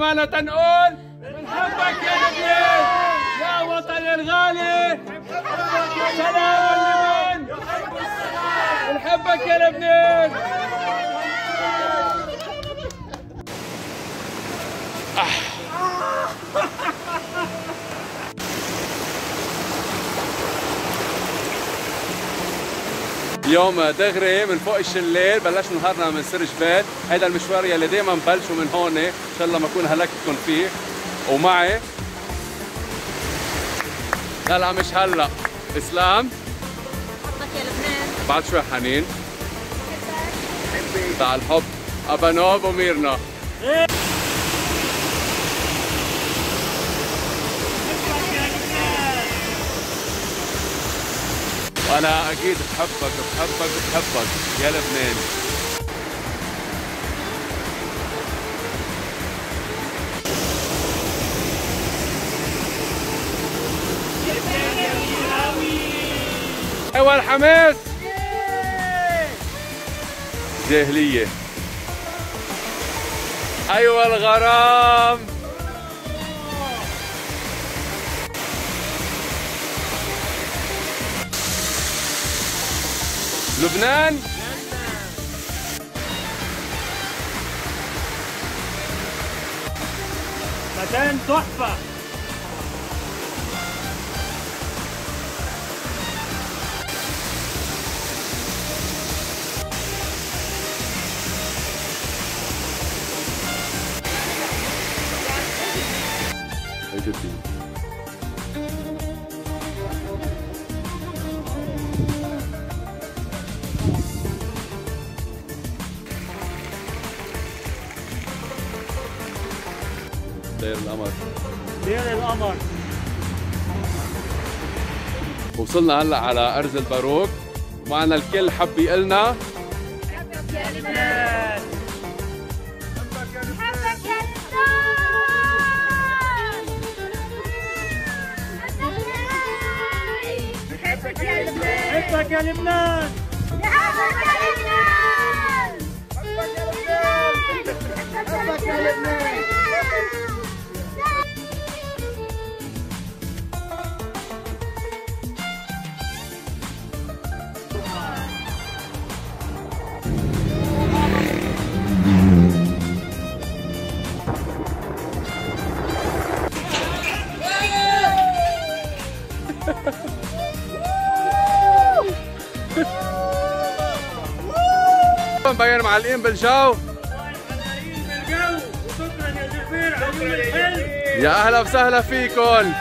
أمانة نقول بنحبك يا لبنان يا وطني الغالي. سلام لبنان بنحبك يا لبنان. اليوم دغري من فوق الشلال بلشنا نهارنا من سر جبال. هذا المشوار يلي دائما ببلشوا من هون. إن شاء الله ما أكون هلكتكم فيه. ومعي لا لا مش هلأ. إسلام؟ حبك يا لبنان. بعد شوي حنين. تاع الحب ابانوب وميرنا. وأنا أكيد بحبك بحبك بحبك. يا لبنان. أيوه الحماس. جاهلية. أيوه الغرام. لبنان. مكان تحفة. داير القمر. دير القمر. وصلنا هلا على أرز الباروك. معنا الكل حب يقلنا يا لبنان حبك يا حبك يا لبنان حبك يا لبنان. حبك يا لبنان. حبك يا لبنان. مبين معلقين بالجو. بالجو. وشكرا يا زفير عيون الحلم يا أهلا وسهلا فيكم.